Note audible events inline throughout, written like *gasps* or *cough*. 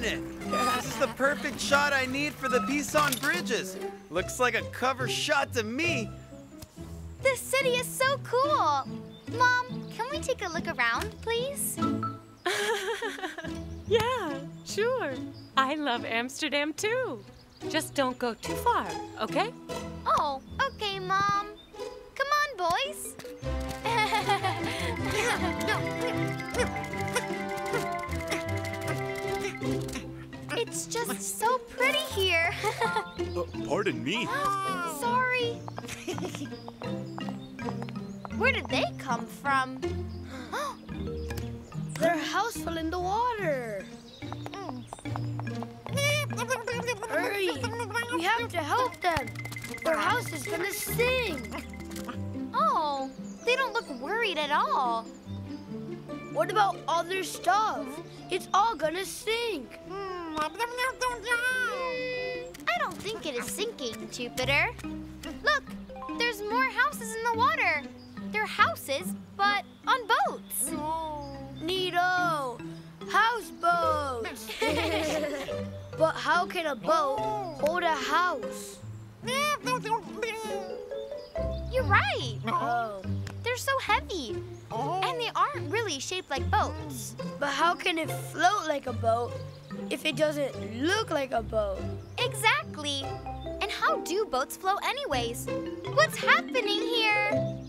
minute. This is the perfect shot I need for the piece on bridges. Looks like a cover shot to me. The city is so cool! Mom, can we take a look around, please? *laughs* Yeah, sure. I love Amsterdam too. Just don't go too far, okay? Oh, okay, Mom. Come on, boys. *laughs* *laughs* it's so pretty here. *laughs* Uh, pardon me. Sorry. Where did they come from? *gasps* Their house fell in the water. Hurry! We have to help them. Their house is gonna sink. Oh, they don't look worried at all. What about all their stuff? It's all gonna sink. I don't think it is sinking, Jupiter. Look, there's more houses in the water. They're houses, but on boats. Neato! Houseboats! *laughs* but how can a boat hold a house? You're right. Oh. They're so heavy. And they aren't really shaped like boats. But how can it float like a boat if it doesn't look like a boat? Exactly. And how do boats float anyways? What's happening here?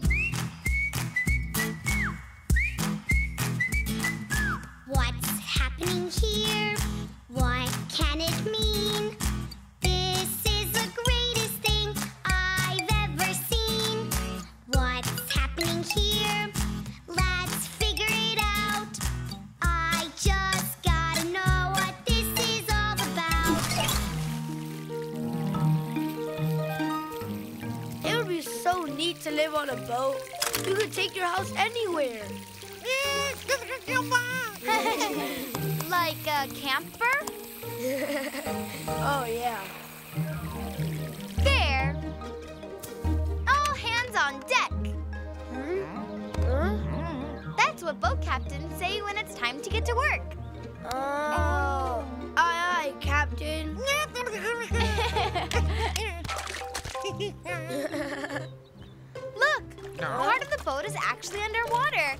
Live on a boat. You could take your house anywhere. *laughs* like a camper? *laughs* Oh, yeah. There. All hands on deck. That's what boat captains say when it's time to get to work. Oh. Aye, aye, Captain. *laughs* Look, part of the boat is actually underwater.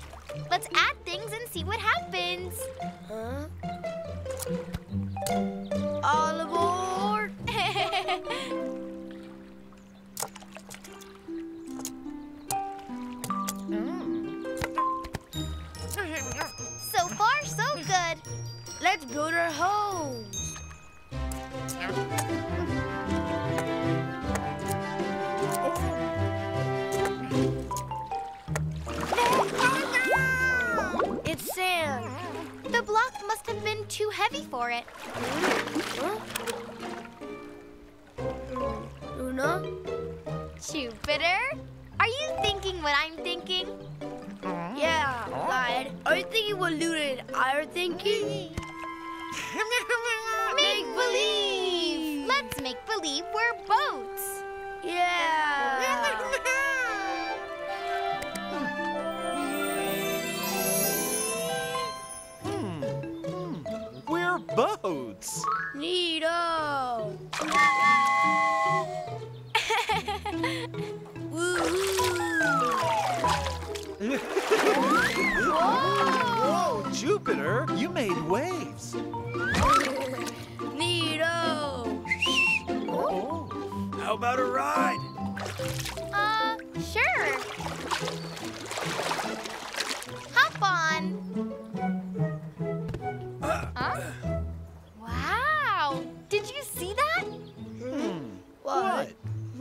Let's add things and see what happens. Huh? All aboard. *laughs* so far, so good. Let's build our homes. *laughs* The block must have been too heavy for it. Huh? Luna? Jupiter, are you thinking what I'm thinking? Yeah, God. Are you thinking what Luna and I are thinking? *laughs* Make believe! Let's make believe we're boats. Yeah. *laughs* boats. Neato. *laughs* Woo-hoo. Whoa, Jupiter, you made waves. Neato. Oh. How about a ride?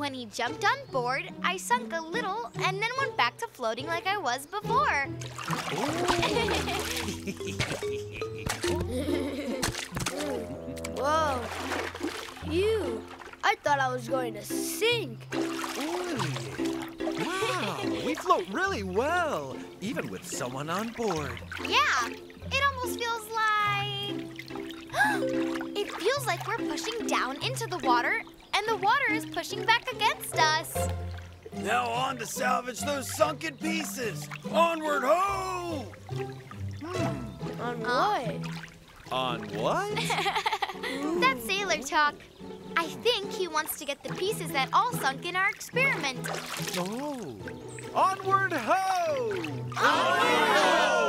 When he jumped on board, I sunk a little and then went back to floating like I was before. Whoa. You. I thought I was going to sink. Wow, we float really well, even with someone on board. Yeah, it almost feels like. *gasps* it feels like we're pushing down into the water, and the water is pushing back against us. Now on to salvage those sunken pieces. Onward, ho! Hmm. On what? On what? *laughs* That's sailor talk. I think he wants to get the pieces that all sunk in our experiment. oh. Onward, ho! Oh.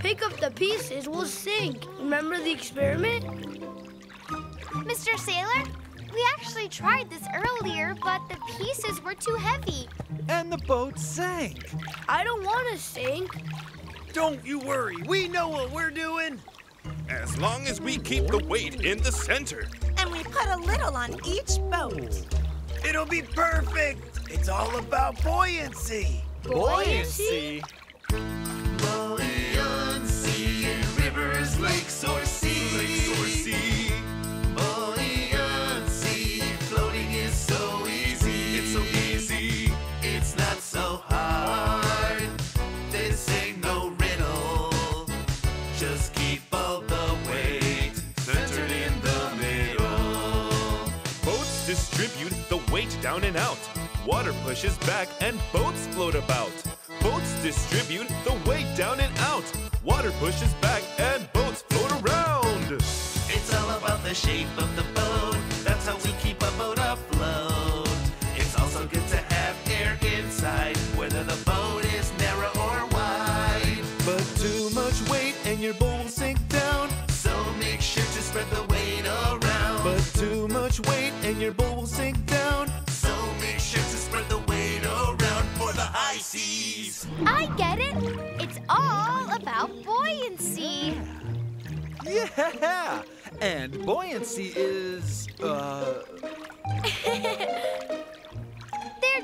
Pick up the pieces, we'll sink. Remember the experiment? Mr. Sailor, we actually tried this earlier, but the pieces were too heavy. And the boat sank. I don't want to sink. Don't you worry, we know what we're doing. As long as we keep the weight in the center. And we put a little on each boat. It'll be perfect. It's all about buoyancy. Buoyancy? Buoyancy down and out. Water pushes back and boats float about. Boats distribute the weight down and out. Water pushes back and boats float around. It's all about the shape of the boat. That's how we keep a boat afloat. It's also good to have air inside, whether the boat is narrow or wide. But too much weight and your boat will sink down. So make sure to spread the weight around. But too much weight and your boat will sink down. So to spread the weight around for the high seas. I get it. It's all about buoyancy. Yeah! And buoyancy is, uh, *laughs* They're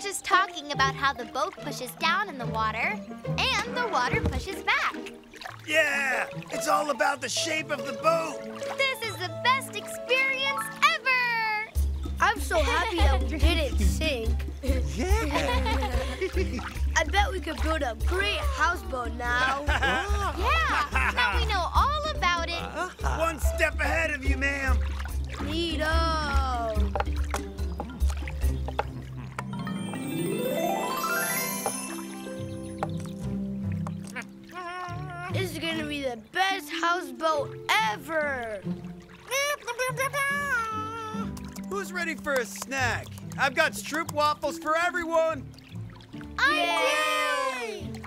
just talking about how the boat pushes down in the water and the water pushes back. yeah! It's all about the shape of the boat. This is the best experience ever! I'm so happy that we *laughs* didn't sink. Yeah! *laughs* I bet we could build a great houseboat now. *laughs* Yeah, now we know all about it. Uh-huh. One step ahead of you, ma'am. Neato. This is gonna be the best houseboat ever. Who's ready for a snack? I've got Stroop waffles for everyone. I do!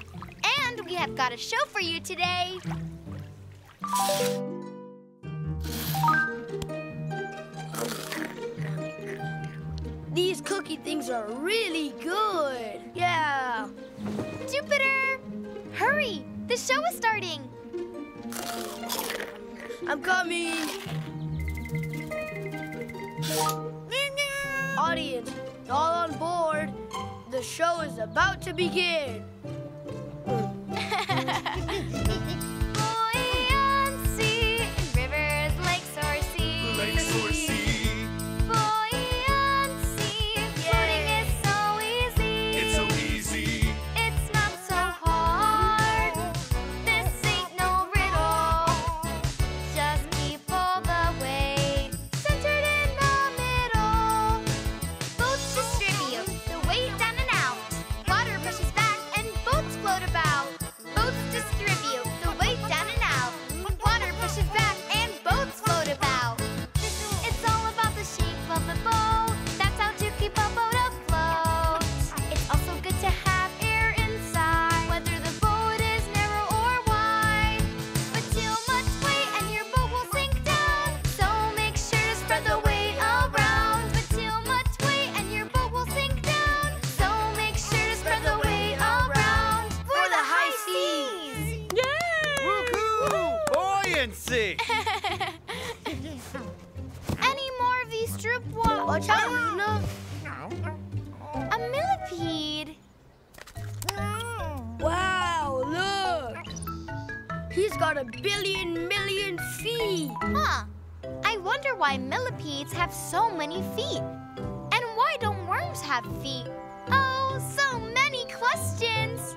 And we have got a show for you today. These cookie things are really good. Yeah. Jupiter! Hurry! The show is starting. I'm coming. Audience, all on board. The show is about to begin. Buoyancy! *laughs* Any more of these troop wa- Watch out, Luna. A millipede. Wow, look! He's got a billion million feet. Huh. I wonder why millipedes have so many feet. And why don't worms have feet? Oh, so many questions.